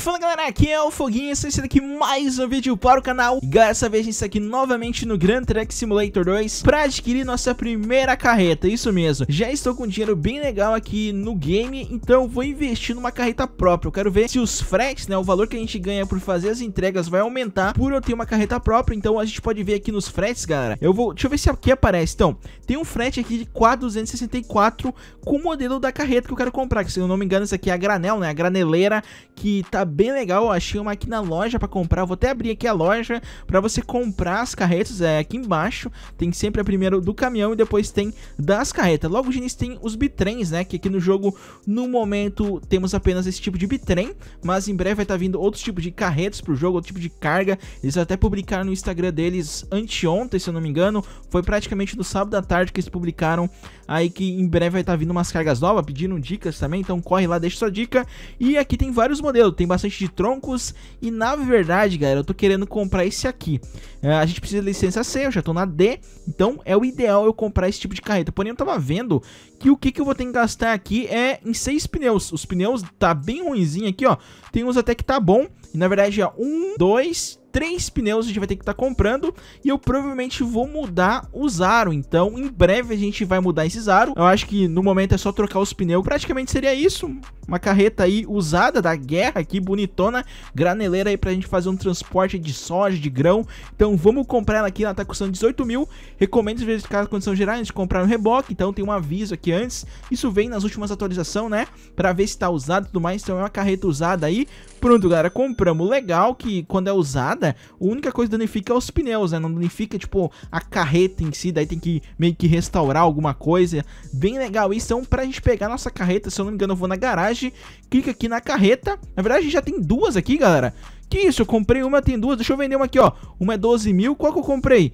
Fala galera, aqui é o Foguinho, estou sendo aqui mais um vídeo para o canal. E galera, dessa vez a gente está aqui novamente no Grand Truck Simulator 2 Para adquirir nossa primeira carreta, isso mesmo. Já estou com dinheiro bem legal aqui no game, então vou investir numa carreta própria. Eu quero ver se os fretes, né, o valor que a gente ganha por fazer as entregas vai aumentar Por eu ter uma carreta própria, então a gente pode ver aqui nos fretes, galera. Eu vou, deixa eu ver se aqui aparece. Então, tem um frete aqui de 4,264 com o modelo da carreta que eu quero comprar Que se eu não me engano, isso aqui é a granel, né, a graneleira que tá bem legal. Achei uma aqui na loja para comprar. Vou até abrir aqui a loja para você comprar as carretas. É aqui embaixo tem sempre a primeira do caminhão e depois tem das carretas. Logo de início tem os bitrens, né? Que aqui no jogo, no momento, temos apenas esse tipo de bitrem. Mas em breve vai estar tá vindo outros tipos de carretas pro jogo, outro tipo de carga. Eles até publicaram no Instagram deles anteontem, se eu não me engano. Foi praticamente no sábado da tarde que eles publicaram. Aí que em breve vai estar tá vindo umas cargas novas, pedindo dicas também. Então corre lá, deixa sua dica. E aqui tem vários modelos, tem bastante de troncos e na verdade, galera, eu tô querendo comprar esse aqui. É, a gente precisa de licença C, eu já tô na D, então é o ideal eu comprar esse tipo de carreta. Porém, eu tava vendo que o que, que eu vou ter que gastar aqui é em seis pneus. Os pneus tá bem ruimzinho aqui, ó. Tem uns até que tá bom. E na verdade é um, dois, três pneus a gente vai ter que estar tá comprando e eu provavelmente vou mudar o aro. Então, em breve a gente vai mudar esse aro. Eu acho que no momento é só trocar os pneus. Praticamente seria isso. Uma carreta aí usada da guerra aqui, bonitona, graneleira aí pra gente fazer um transporte de soja, de grão. Então, vamos comprar ela aqui, ela tá custando 18 mil. Recomendo verificar a condição geral antes de comprar no reboque. Então, tem um aviso aqui antes. Isso vem nas últimas atualizações, né? Pra ver se tá usado e tudo mais. Então, é uma carreta usada aí. Pronto, galera, compramos. Legal que quando é usada a única coisa que danifica é os pneus, né? Não danifica, tipo, a carreta em si, daí tem que meio que restaurar alguma coisa. Bem legal isso. Então, pra gente pegar nossa carreta, se eu não me engano, eu vou na garagem, clica aqui na carreta. Na verdade, a gente já tem duas aqui, galera. Que isso? Eu comprei uma, tem duas. Deixa eu vender uma aqui, ó. Uma é 12 mil. Qual que eu comprei?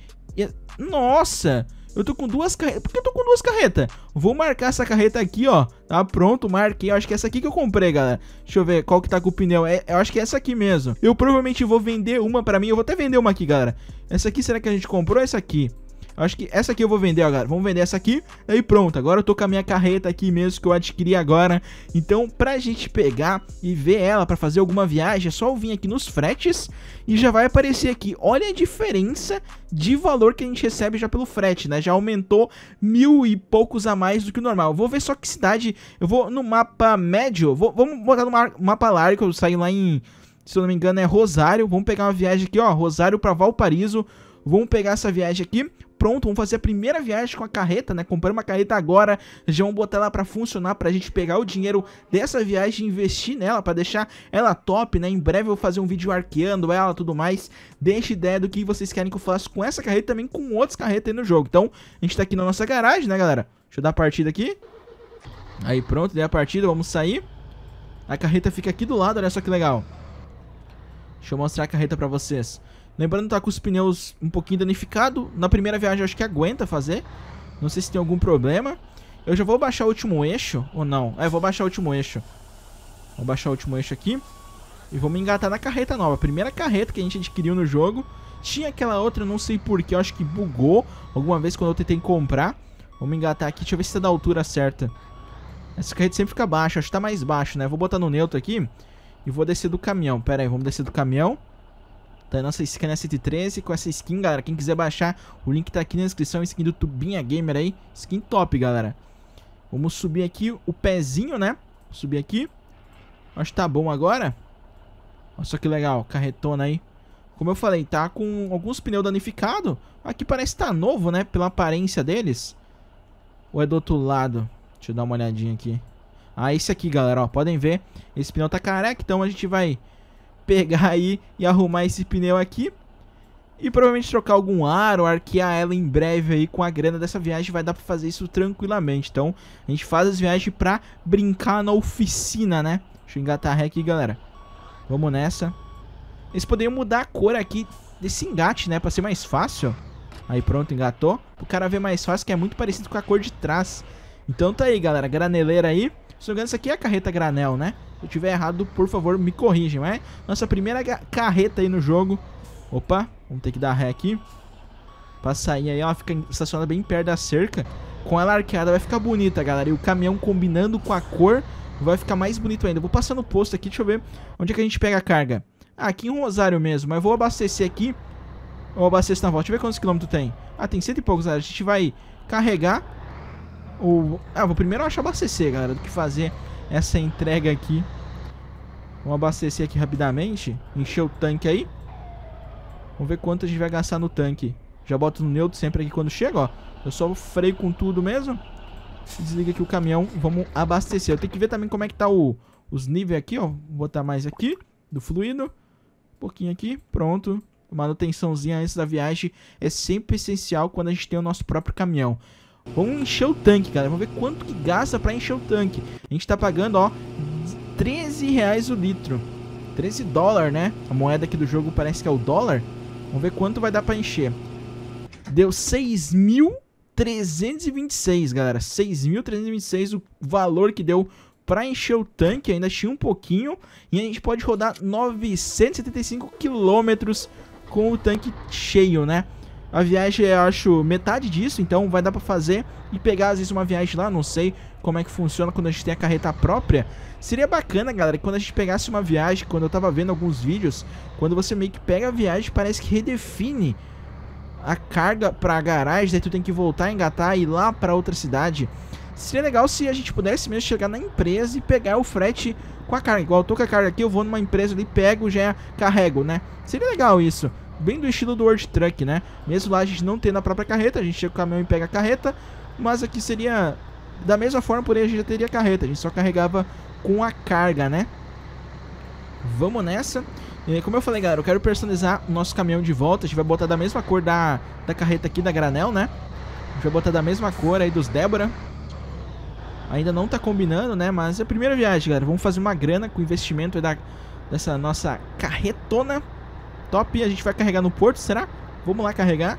Nossa! Eu tô com duas carretas. Por que eu tô com duas carretas? Vou marcar essa carreta aqui, ó. Tá pronto, marquei. Eu acho que é essa aqui que eu comprei, galera. Deixa eu ver qual que tá com o pneu. É, eu acho que é essa aqui mesmo. Eu provavelmente vou vender uma pra mim. Eu vou até vender uma aqui, galera. Essa aqui, será que a gente comprou? Essa aqui. Acho que essa aqui eu vou vender agora. Vamos vender essa aqui. Aí pronto. Agora eu tô com a minha carreta aqui mesmo que eu adquiri agora. Então, pra gente pegar e ver ela pra fazer alguma viagem, é só eu vir aqui nos fretes e já vai aparecer aqui. Olha a diferença de valor que a gente recebe já pelo frete, né? Já aumentou mil e poucos a mais do que o normal. vou ver só que cidade. Eu vou no mapa médio. Vou, vamos botar no mapa largo. Eu saí lá em. Se eu não me engano, é Rosário. Vamos pegar uma viagem aqui, ó. Rosário pra Valparaíso. Vamos pegar essa viagem aqui pronto, vamos fazer a primeira viagem com a carreta, né? Compramos uma carreta agora, já vamos botar ela pra funcionar, pra gente pegar o dinheiro dessa viagem e investir nela, pra deixar ela top, né? Em breve eu vou fazer um vídeo arqueando ela tudo mais. Deixe ideia do que vocês querem que eu faça com essa carreta também com outras carretas aí no jogo. Então, a gente tá aqui na nossa garagem, né, galera? Deixa eu dar a partida aqui. Aí, pronto, dei a partida, vamos sair. A carreta fica aqui do lado, olha só que legal. Deixa eu mostrar a carreta pra vocês. Lembrando tá com os pneus um pouquinho danificado. Na primeira viagem acho que aguenta fazer. Não sei se tem algum problema. Eu já vou baixar o último eixo, ou não? É, vou baixar o último eixo. Vou baixar o último eixo aqui. E vamos engatar na carreta nova. Primeira carreta que a gente adquiriu no jogo. Tinha aquela outra, não sei porquê, acho que bugou alguma vez quando eu tentei comprar. Vamos engatar aqui, deixa eu ver se tá da altura certa. Essa carreta sempre fica baixa, acho que tá mais baixo, né? Vou botar no neutro aqui e vou descer do caminhão. Pera aí, vamos descer do caminhão. Tá nossa skin é 113 com essa skin, galera. Quem quiser baixar, o link tá aqui na descrição. Skin do Tubinha Gamer aí. Skin top, galera. Vamos subir aqui o pezinho, né? Subir aqui. Acho que tá bom agora. Olha só que legal, carretona aí. Como eu falei, tá com alguns pneus danificados. Aqui parece que tá novo, né? Pela aparência deles. Ou é do outro lado? Deixa eu dar uma olhadinha aqui. Ah, esse aqui, galera, ó. Podem ver. Esse pneu tá careca, então a gente vai pegar aí e arrumar esse pneu aqui. E provavelmente trocar algum aro, arquear ela em breve aí com a grana dessa viagem. Vai dar pra fazer isso tranquilamente. Então, a gente faz as viagens pra brincar na oficina, né? Deixa eu engatar aqui, galera. Vamos nessa. Eles poderiam mudar a cor aqui desse engate, né? Pra ser mais fácil. Aí pronto, engatou. O cara ver mais fácil, que é muito parecido com a cor de trás. Então tá aí, galera. Graneleira aí. Se isso aqui é a carreta granel, né? Se eu tiver errado, por favor, me corrigem. Mas nossa primeira carreta aí no jogo. Opa, vamos ter que dar ré aqui. Pra sair aí, ela fica estacionada bem perto da cerca. Com ela arqueada vai ficar bonita, galera. E o caminhão combinando com a cor vai ficar mais bonito ainda. vou passar no posto aqui, deixa eu ver onde é que a gente pega a carga. Ah, aqui em Rosário mesmo, mas vou abastecer aqui. Ou abasteço na volta. Deixa eu ver quantos quilômetros tem. Ah, tem cento e poucos, galera. A gente vai carregar. Ou... Ah, vou primeiro achar abastecer, galera, do que fazer essa entrega aqui. Vamos abastecer aqui rapidamente. Encher o tanque aí. Vamos ver quanto a gente vai gastar no tanque. Já boto no neutro sempre aqui quando chega, ó. Eu só freio com tudo mesmo. Desliga aqui o caminhão. Vamos abastecer. Eu tenho que ver também como é que tá o, os níveis aqui, ó. Vou botar mais aqui do fluido. Um pouquinho aqui. Pronto. Manutençãozinha antes da viagem é sempre essencial quando a gente tem o nosso próprio caminhão. Vamos encher o tanque, galera. Vamos ver quanto que gasta pra encher o tanque. A gente tá pagando, ó, 13 reais o litro. 13 dólares, né? A moeda aqui do jogo parece que é o dólar. Vamos ver quanto vai dar pra encher. Deu 6.326, galera. 6.326 o valor que deu para encher o tanque. Ainda tinha um pouquinho. E a gente pode rodar 975 quilômetros com o tanque cheio, né? A viagem eu acho metade disso, então vai dar pra fazer e pegar às vezes uma viagem lá, não sei como é que funciona quando a gente tem a carreta própria. Seria bacana, galera, quando a gente pegasse uma viagem, quando eu tava vendo alguns vídeos, quando você meio que pega a viagem, parece que redefine a carga pra garagem, daí tu tem que voltar, engatar e ir lá pra outra cidade. Seria legal se a gente pudesse mesmo chegar na empresa e pegar o frete com a carga. Igual eu tô com a carga aqui, eu vou numa empresa ali, pego, já carrego, né? Seria legal isso. Bem do estilo do World Truck, né? Mesmo lá a gente não tendo a própria carreta, a gente chega com o caminhão e pega a carreta. Mas aqui seria da mesma forma, porém a gente já teria carreta. A gente só carregava com a carga, né? Vamos nessa. E, como eu falei, galera, eu quero personalizar o nosso caminhão de volta. A gente vai botar da mesma cor da, da carreta aqui, da Granel, né? A gente vai botar da mesma cor aí dos Débora. Ainda não tá combinando, né? Mas é a primeira viagem, galera. Vamos fazer uma grana com o investimento da, dessa nossa carretona. Top. A gente vai carregar no porto, será? Vamos lá carregar.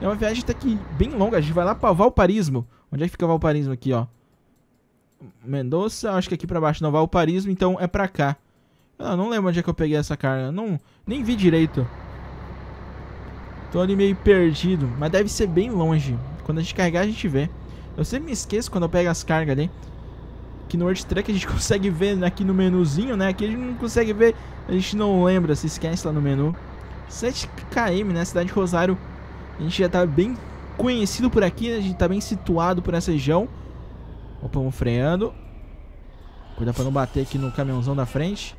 É uma viagem até que bem longa. A gente vai lá pra Valparismo. Onde é que fica Valparismo aqui, ó? Mendoza, acho que aqui pra baixo não. Valparismo, então é pra cá. Eu não lembro onde é que eu peguei essa carga. Não, nem vi direito. Tô ali meio perdido. Mas deve ser bem longe. Quando a gente carregar, a gente vê. Eu sempre me esqueço quando eu pego as cargas ali. Aqui no Truck a gente consegue ver aqui no menuzinho, né? Aqui a gente não consegue ver, a gente não lembra, se esquece lá no menu. 7km, né? Cidade de Rosário. A gente já tá bem conhecido por aqui, né? A gente tá bem situado por essa região. Opa, vamos freando. Cuidado pra não bater aqui no caminhãozão da frente.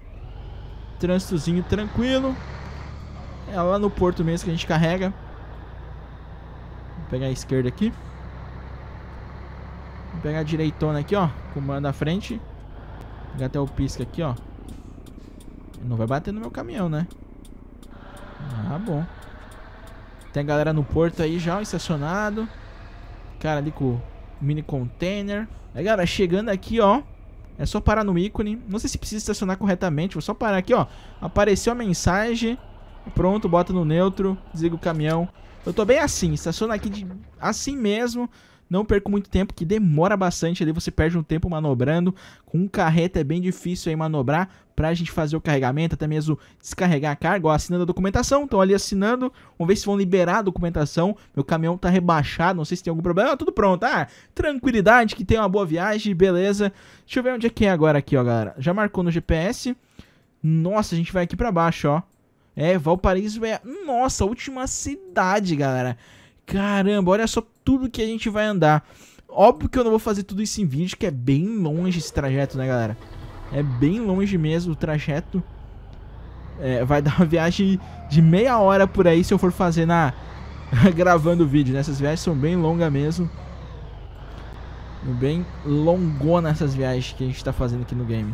Trânsitozinho tranquilo. É lá no porto mesmo que a gente carrega. Vou pegar a esquerda aqui. Pegar a direitona aqui, ó. Comando à frente. Pegar até o pisca aqui, ó. Não vai bater no meu caminhão, né? Ah, bom. Tem galera no porto aí já, estacionado. Cara ali com o mini container. Aí, galera, chegando aqui, ó. É só parar no ícone. Não sei se precisa estacionar corretamente. Vou só parar aqui, ó. Apareceu a mensagem. Pronto, bota no neutro. Desliga o caminhão. Eu tô bem assim. Estaciona aqui de... assim mesmo. Não perco muito tempo, que demora bastante ali, você perde um tempo manobrando. Com um carreta é bem difícil aí manobrar pra gente fazer o carregamento, até mesmo descarregar a carga, ó, assinando a documentação, estão ali assinando, vamos ver se vão liberar a documentação, meu caminhão tá rebaixado, não sei se tem algum problema, ah, tudo pronto, ah, tranquilidade, que tem uma boa viagem, beleza. Deixa eu ver onde é que é agora aqui, ó, galera, já marcou no GPS, nossa, a gente vai aqui pra baixo, ó, é, Valparaíso é, nossa, última cidade, galera, caramba, olha só tudo que a gente vai andar. Óbvio que eu não vou fazer tudo isso em vídeo, que é bem longe esse trajeto, né, galera? É bem longe mesmo o trajeto. É, vai dar uma viagem de meia hora por aí se eu for fazer na... gravando o vídeo, né? Essas viagens são bem longas mesmo. Bem longona essas viagens que a gente tá fazendo aqui no game.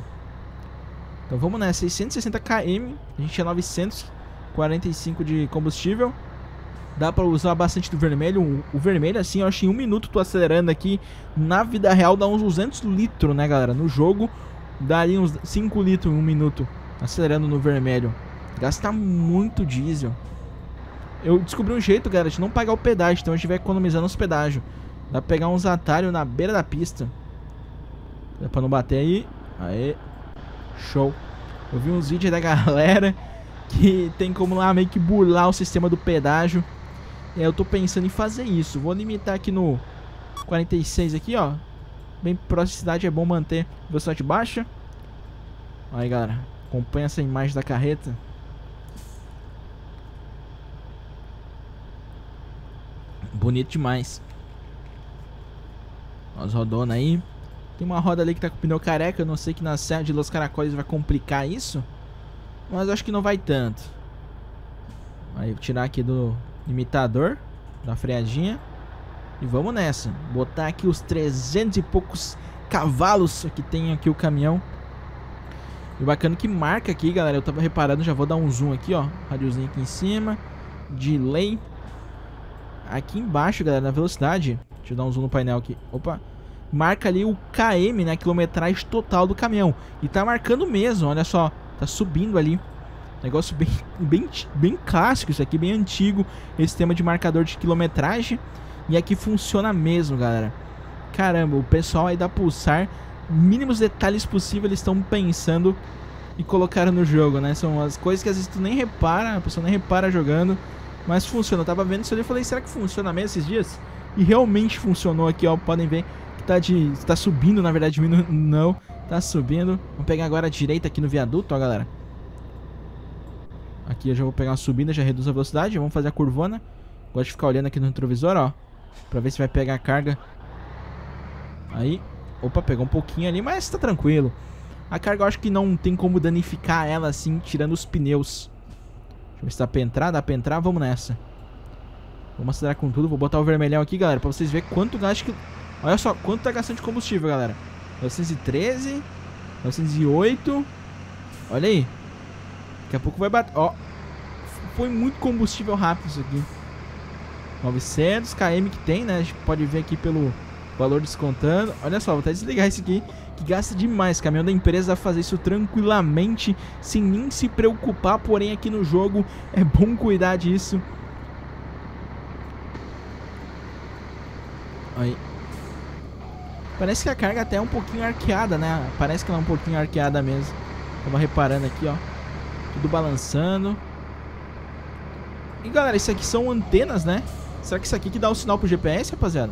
Então vamos nessa, 660 km, a gente tinha 945 de combustível. Dá pra usar bastante do vermelho. O vermelho, assim, eu acho que em um minuto tô acelerando aqui. Na vida real dá uns 200 litros, né, galera? No jogo, daria uns 5 litros em um minuto. Acelerando no vermelho. Gasta muito diesel. Eu descobri um jeito, galera, de não pagar o pedágio. Então a gente vai economizando os pedágios. Dá pra pegar uns atalhos na beira da pista. Dá pra não bater aí. Aê. Show. Eu vi uns vídeos da galera que tem como lá meio que burlar o sistema do pedágio. É, eu tô pensando em fazer isso. Vou limitar aqui no 46 aqui, ó. Bem próximo de cidade é bom manter velocidade baixa. Aí, galera. Acompanha essa imagem da carreta. Bonito demais. As rodonas aí. Tem uma roda ali que tá com pneu careca. Eu não sei que na Serra de Los Caracóis vai complicar isso. Mas acho que não vai tanto. Aí, tirar aqui do imitador. Da freadinha. E vamos nessa. Botar aqui os 300 e poucos cavalos que tem aqui o caminhão. E bacana que marca aqui, galera. Eu tava reparando, já vou dar um zoom aqui, ó. Radiozinho aqui em cima. Delay. Aqui embaixo, galera, na velocidade. Deixa eu dar um zoom no painel aqui. Opa. Marca ali o KM, né? Quilometragem total do caminhão. E tá marcando mesmo, olha só. Tá subindo ali. Negócio bem, bem, bem clássico isso aqui, bem antigo. Esse sistema de marcador de quilometragem. E aqui funciona mesmo, galera. Caramba, o pessoal aí da Pulsar, mínimos detalhes possíveis eles estão pensando e colocaram no jogo, né? São as coisas que às vezes tu nem repara, a pessoa nem repara jogando, mas funciona. Eu tava vendo isso ali e falei, será que funciona mesmo esses dias? E realmente funcionou aqui, ó. Podem ver que tá, de, tá subindo, na verdade. Não, tá subindo. Vamos pegar agora a direita aqui no viaduto, ó, galera. Aqui eu já vou pegar uma subida, já reduz a velocidade. Vamos fazer a curvona. Gosto de ficar olhando aqui no retrovisor, ó. Pra ver se vai pegar a carga. Aí. Opa, pegou um pouquinho ali, mas tá tranquilo. A carga eu acho que não tem como danificar ela assim, tirando os pneus. Deixa eu ver se dá pra entrar. Dá pra entrar, vamos nessa. Vamos acelerar com tudo. Vou botar o vermelhão aqui, galera, pra vocês verem quanto gasta que... Olha só, quanto tá gastando de combustível, galera. 913, 908. Olha aí. Daqui a pouco vai bater. Ó, foi muito combustível rápido isso aqui. 900 km que tem, né? A gente pode ver aqui pelo valor descontando. Olha só, vou até desligar esse aqui, que gasta demais. Caminhão da empresa fazer isso tranquilamente, sem nem se preocupar. Porém, aqui no jogo é bom cuidar disso. Aí. Parece que a carga até é um pouquinho arqueada, né? Parece que ela é um pouquinho arqueada mesmo. Tava reparando aqui, ó. Tudo balançando. E galera, isso aqui são antenas, né? Será que isso aqui que dá o sinal pro GPS, rapaziada?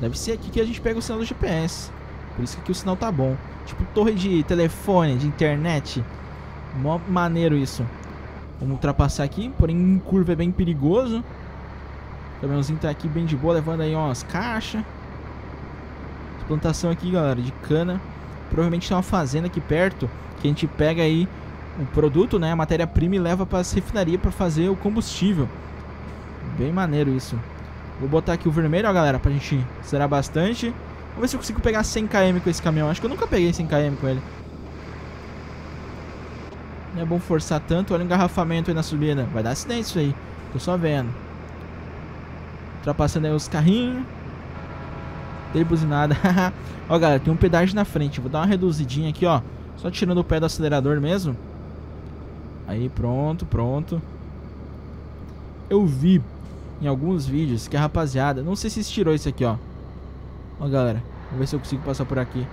Deve ser aqui que a gente pega o sinal do GPS. Por isso que aqui o sinal tá bom. Tipo torre de telefone, de internet. Mó maneiro isso. Vamos ultrapassar aqui, porém em curva é bem perigoso. O caminhãozinho tá aqui bem de boa, levando aí umas caixas. Plantação aqui, galera, de cana. Provavelmente tem uma fazenda aqui perto, que a gente pega aí o produto, né, a matéria-prima e leva para as refinarias para fazer o combustível. Bem maneiro isso. Vou botar aqui o vermelho, ó, galera, pra gente zerar bastante. Vamos ver se eu consigo pegar 100 km com esse caminhão. Acho que eu nunca peguei 100 km com ele. Não é bom forçar tanto. Olha o engarrafamento aí na subida. Vai dar acidente isso aí. Tô só vendo. Ultrapassando aí os carrinhos. Dei buzinada. ó, galera, tem um pedágio na frente. Vou dar uma reduzidinha aqui, ó. Só tirando o pé do acelerador mesmo. Aí, pronto, pronto. Eu vi em alguns vídeos que a rapaziada... Não sei se tirou isso aqui, ó. Ó, galera. Vamos ver se eu consigo passar por aqui.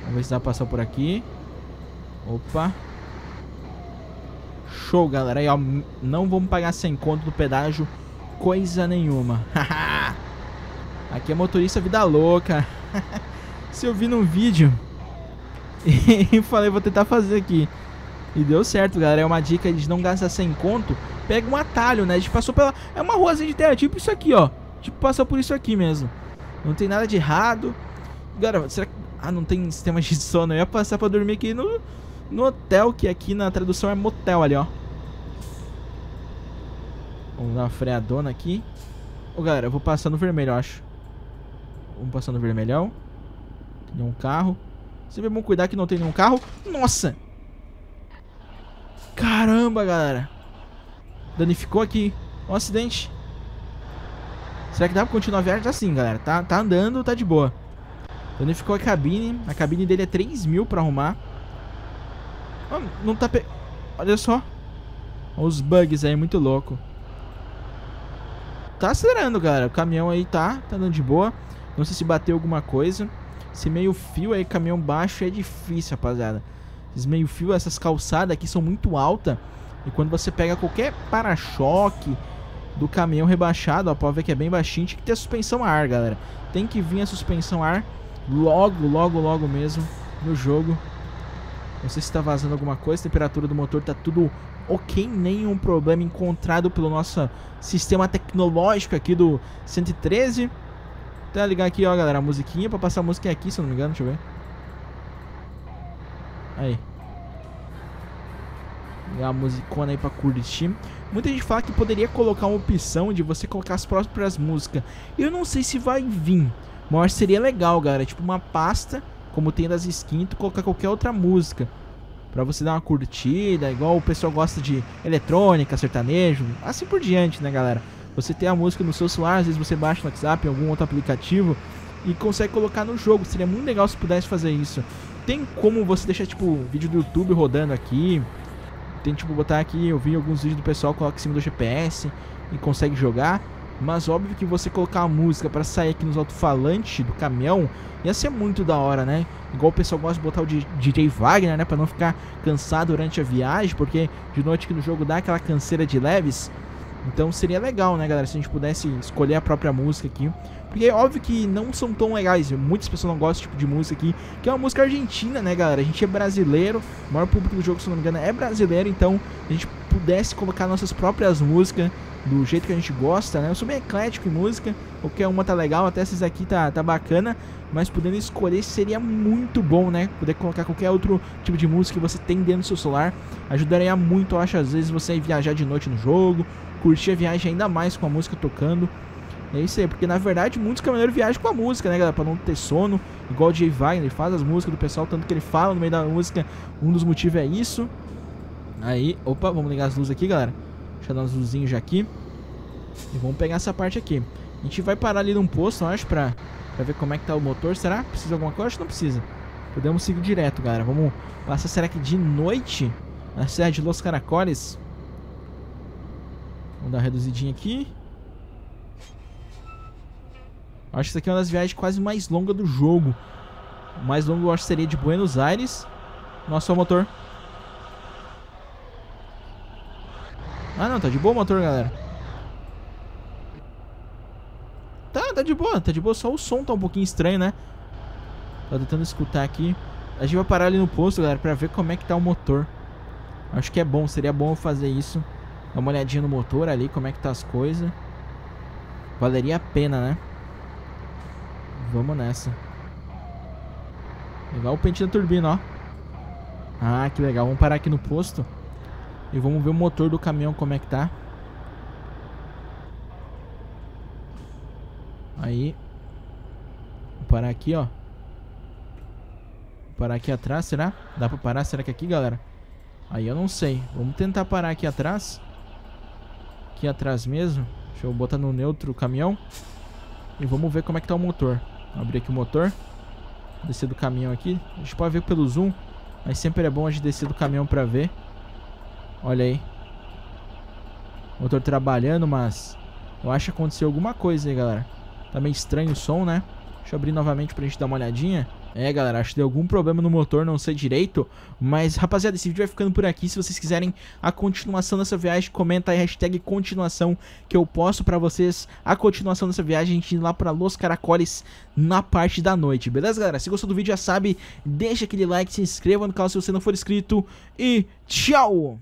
Vamos ver se dá pra passar por aqui. Opa. Show, galera. Aí, ó. Não vamos pagar sem conto do pedágio. Coisa nenhuma. aqui é motorista vida louca. se eu vi num vídeo e falei, vou tentar fazer aqui. E deu certo, galera. É uma dica de não gastar sem conto. Pega um atalho, né? A gente passou pela. É uma ruazinha de terra, tipo isso aqui, ó. Tipo, passou por isso aqui mesmo. Não tem nada de errado. Galera, será que. Ah, não tem sistema de sono. Eu ia passar pra dormir aqui no, no hotel, que aqui na tradução é motel ali, ó. Vamos dar uma freadona aqui. Ô, galera, eu vou passar no vermelho, eu acho. Vamos passar no vermelhão. Tem um carro. Sempre é bom cuidar que não tem nenhum carro. Nossa! Caramba, galera. Danificou aqui. Um acidente. Será que dá pra continuar a viagem? Assim, galera. Tá, tá andando, tá de boa. Danificou a cabine. A cabine dele é 3 mil pra arrumar. Não tá pe... Olha só. Os bugs aí, muito louco. Tá acelerando, galera. O caminhão aí tá, tá andando de boa. Não sei se bateu alguma coisa. Esse meio fio aí, caminhão baixo, é difícil, rapaziada. Esses meio fio, essas calçadas aqui são muito altas. E quando você pega qualquer para-choque, do caminhão rebaixado, ó, pode ver que é bem baixinho, tinha que ter suspensão a ar, galera. Tem que vir a suspensão ar logo, logo, logo mesmo no jogo. Não sei se está vazando alguma coisa, a temperatura do motor tá tudo ok, nenhum problema encontrado pelo nosso sistema tecnológico aqui do 113. Até ligar aqui, ó, galera, a musiquinha pra passar a música aqui, se eu não me engano, deixa eu ver. Aí. A musicona aí pra curtir. Muita gente fala que poderia colocar uma opção de você colocar as próprias músicas. Eu não sei se vai vir, mas seria legal, galera. Tipo uma pasta, como tem das skins, colocar qualquer outra música. Pra você dar uma curtida, igual o pessoal gosta de eletrônica, sertanejo, assim por diante, né, galera? Você tem a música no seu celular, às vezes você baixa no WhatsApp, em algum outro aplicativo e consegue colocar no jogo. Seria muito legal se pudesse fazer isso. Tem como você deixar, tipo, vídeo do YouTube rodando aqui. Tem, tipo, botar aqui, eu vi alguns vídeos do pessoal, coloca em cima do GPS e consegue jogar. Mas óbvio que você colocar a música para sair aqui nos alto-falantes do caminhão ia ser muito da hora, né? Igual o pessoal gosta de botar o DJ Wagner, né? Pra não ficar cansado durante a viagem, porque de noite aqui no jogo dá aquela canseira de leves. Então seria legal, né, galera, se a gente pudesse escolher a própria música aqui. Porque é óbvio que não são tão legais, muitas pessoas não gostam desse tipo de música aqui, que é uma música argentina, né, galera? A gente é brasileiro, o maior público do jogo, se não me engano, é brasileiro, então a gente pudesse colocar nossas próprias músicas do jeito que a gente gosta, né? Eu sou bem eclético em música, qualquer uma tá legal, até essas aqui tá, tá bacana, mas podendo escolher seria muito bom, né? Poder colocar qualquer outro tipo de música que você tem dentro do seu celular, ajudaria muito, eu acho, às vezes você viajar de noite no jogo, curtir a viagem ainda mais com a música tocando. É isso aí, porque na verdade muitos caminhoneiros viajam com a música, né, galera? Pra não ter sono, igual o Jay Wagner, ele faz as músicas do pessoal, tanto que ele fala no meio da música, um dos motivos é isso. Aí, opa, vamos ligar as luzes aqui, galera. Deixa eu dar uns luzinhos já aqui. E vamos pegar essa parte aqui. A gente vai parar ali num posto, eu acho, pra, pra ver como é que tá o motor. Será? Precisa de alguma coisa? Acho que não precisa. Podemos seguir direto, galera. Vamos passar, será que de noite? Na Serra de Los Caracoles. Vamos dar uma reduzidinha aqui. Acho que isso aqui é uma das viagens quase mais longas do jogo. O mais longo eu acho seria de Buenos Aires. Nossa, o motor. Ah, não, tá de boa o motor, galera. Tá, tá de boa, tá de boa. Só o som tá um pouquinho estranho, né? Tô tentando escutar aqui. A gente vai parar ali no posto, galera, pra ver como é que tá o motor. Acho que é bom, seria bom fazer isso. Dar uma olhadinha no motor ali, como é que tá as coisas. Valeria a pena, né? Vamos nessa. Legal o pente da turbina, ó. Ah, que legal. Vamos parar aqui no posto. E vamos ver o motor do caminhão como é que tá. Aí. Vou parar aqui, ó. Vou parar aqui atrás, será? Dá pra parar? Será que é aqui, galera? Aí eu não sei. Vamos tentar parar aqui atrás. Aqui atrás mesmo. Deixa eu botar no neutro o caminhão. E vamos ver como é que tá o motor. Vou abrir aqui o motor. Descer do caminhão aqui. A gente pode ver pelo zoom. Mas sempre é bom a gente descer do caminhão pra ver. Olha aí. Motor trabalhando, mas... Eu acho que aconteceu alguma coisa aí, galera. Tá meio estranho o som, né? Deixa eu abrir novamente pra gente dar uma olhadinha. É, galera, acho que deu algum problema no motor, não sei direito. Mas, rapaziada, esse vídeo vai ficando por aqui. Se vocês quiserem a continuação dessa viagem, comenta aí, hashtag continuação, que eu posto pra vocês a continuação dessa viagem. A gente ir lá pra Los Caracoles na parte da noite, beleza, galera? Se gostou do vídeo, já sabe, deixa aquele like, se inscreva no canal se você não for inscrito. E tchau!